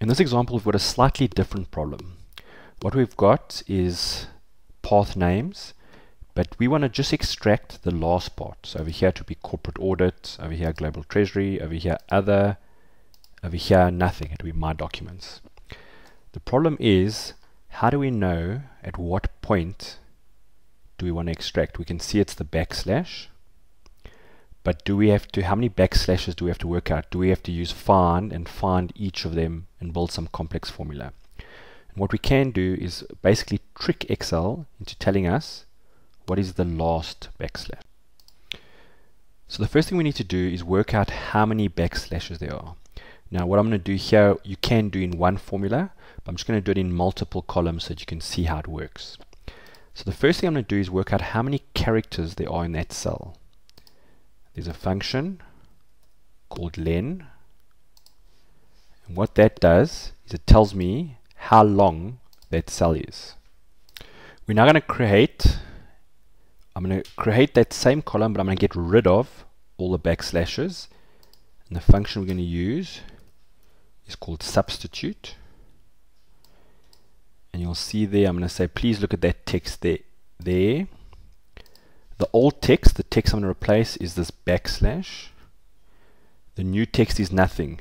In this example, we've got a slightly different problem. What we've got is path names, but we want to just extract the last part. So over here to be corporate audit, over here global treasury, over here other, over here nothing. It will be my documents. The problem is, how do we know at what point do we want to extract? We can see it's the backslash. But do we have to, how many backslashes do we have to work out? Do we have to use find and find each of them and build some complex formula? And what we can do is basically trick Excel into telling us what is the last backslash. So the first thing we need to do is work out how many backslashes there are. Now what I'm going to do here, you can do in one formula, but I'm just going to do it in multiple columns so that you can see how it works. So the first thing I'm going to do is work out how many characters there are in that cell there's a function called len. And what that does is it tells me how long that cell is. We're now going to create, I'm going to create that same column, but I'm going to get rid of all the backslashes. And the function we're going to use is called substitute. And you'll see there, I'm going to say, please look at that text there. there. The old text, the text I'm going to replace is this backslash. The new text is nothing.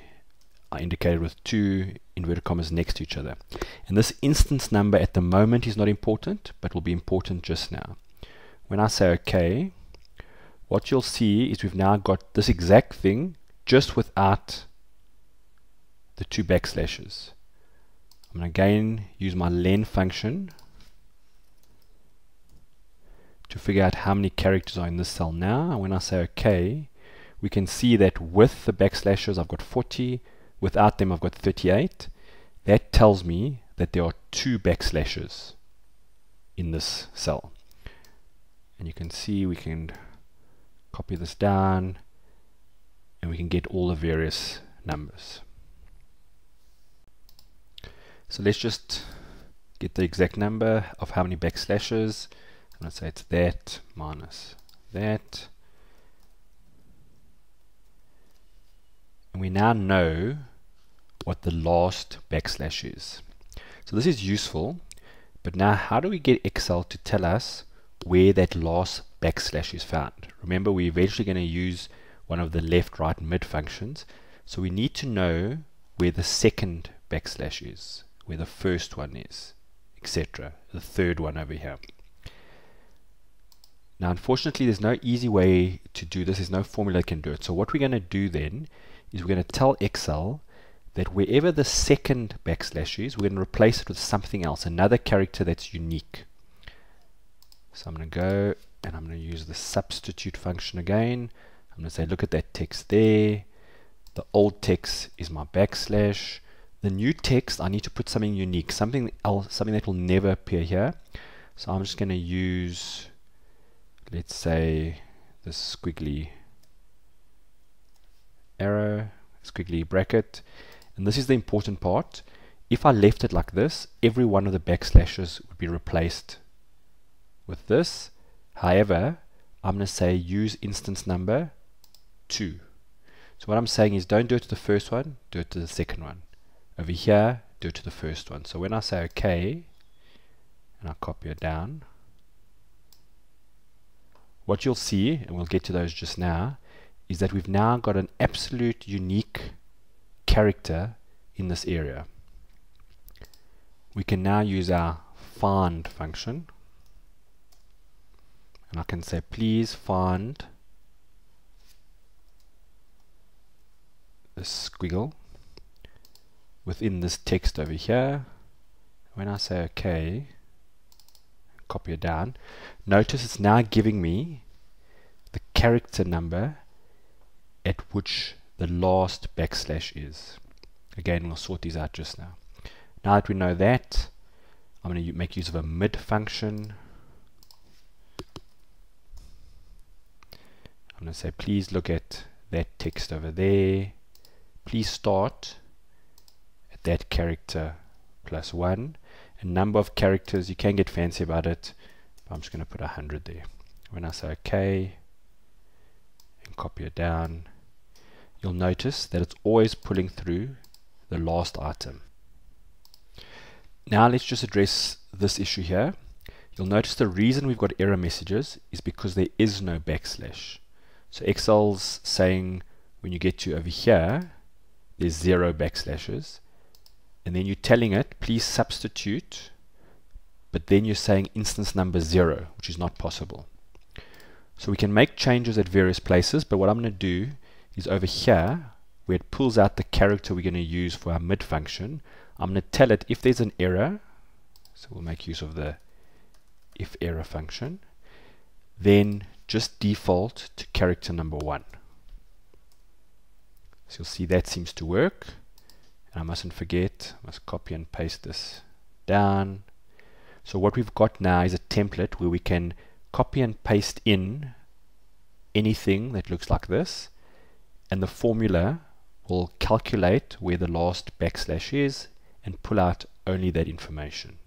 I indicated with two inverted commas next to each other. And this instance number at the moment is not important, but will be important just now. When I say OK, what you'll see is we've now got this exact thing just without the two backslashes. I'm going to again use my len function to figure out how many characters are in this cell now. And when I say OK, we can see that with the backslashes I've got 40, without them I've got 38. That tells me that there are two backslashes in this cell. And you can see we can copy this down and we can get all the various numbers. So let's just get the exact number of how many backslashes. I'm going to say it's that minus that. And we now know what the last backslash is. So this is useful, but now how do we get Excel to tell us where that last backslash is found? Remember, we're eventually going to use one of the left, right, and mid functions. So we need to know where the second backslash is, where the first one is, etc. The third one over here. Now, unfortunately, there's no easy way to do this. There's no formula that can do it. So what we're going to do then is we're going to tell Excel that wherever the second backslash is, we're going to replace it with something else, another character that's unique. So I'm going to go and I'm going to use the substitute function again. I'm going to say, look at that text there. The old text is my backslash. The new text, I need to put something unique, something else, something that will never appear here. So I'm just going to use let's say the squiggly arrow, squiggly bracket, and this is the important part. If I left it like this, every one of the backslashes would be replaced with this. However, I'm going to say use instance number 2. So what I'm saying is don't do it to the first one, do it to the second one. Over here, do it to the first one. So when I say OK, and I copy it down, what you'll see, and we'll get to those just now, is that we've now got an absolute unique character in this area. We can now use our find function and I can say please find the squiggle within this text over here. When I say OK, copy it down. Notice it's now giving me the character number at which the last backslash is. Again, we'll sort these out just now. Now that we know that, I'm going to make use of a mid function. I'm going to say, please look at that text over there. Please start at that character plus 1 a number of characters. You can get fancy about it. I'm just going to put 100 there. When I say OK and copy it down, you'll notice that it's always pulling through the last item. Now let's just address this issue here. You'll notice the reason we've got error messages is because there is no backslash. So Excel's saying when you get to over here, there's zero backslashes. And then you're telling it, please substitute, but then you're saying instance number zero, which is not possible. So we can make changes at various places, but what I'm going to do is over here, where it pulls out the character we're going to use for our mid function, I'm going to tell it if there's an error, so we'll make use of the if error function, then just default to character number one. So you'll see that seems to work. And I mustn't forget, I must copy and paste this down. So what we've got now is a template where we can copy and paste in anything that looks like this and the formula will calculate where the last backslash is and pull out only that information.